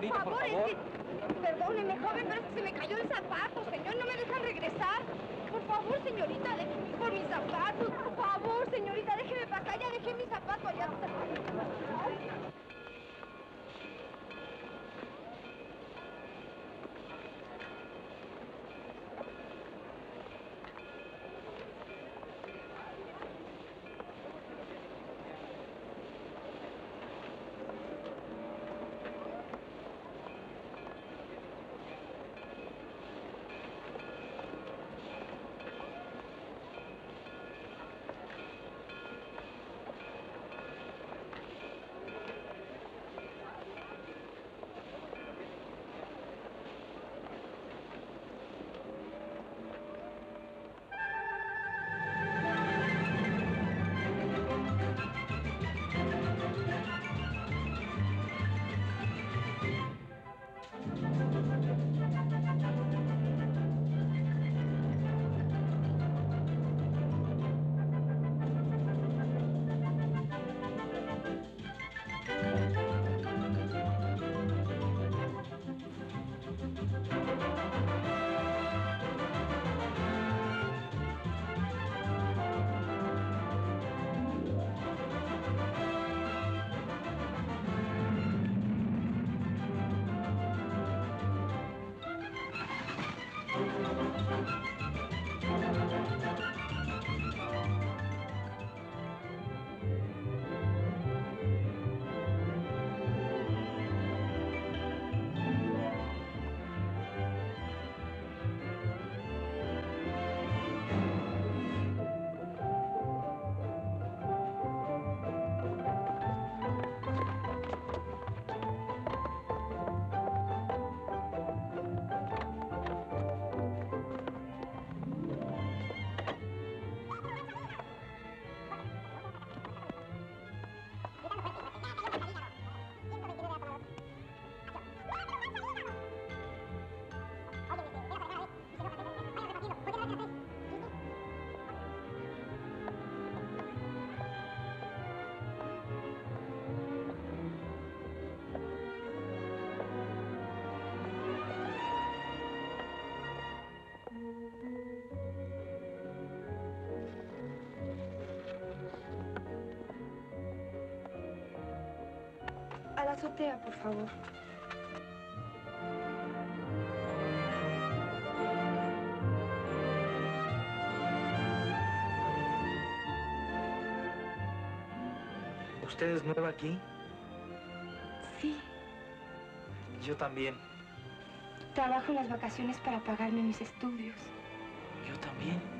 Señorita, por favor, es favor. que- Perdóneme, joven, pero es que se me cayó el zapato, señor. No me dejan regresar. Por favor, señorita, déjeme por mis zapatos. Por favor, señorita, déjeme pasar. Ya dejé mi zapato azotea, por favor. ¿Usted es nueva aquí? Sí, Yo también. trabajo en las vacaciones para pagarme mis estudios. Yo también.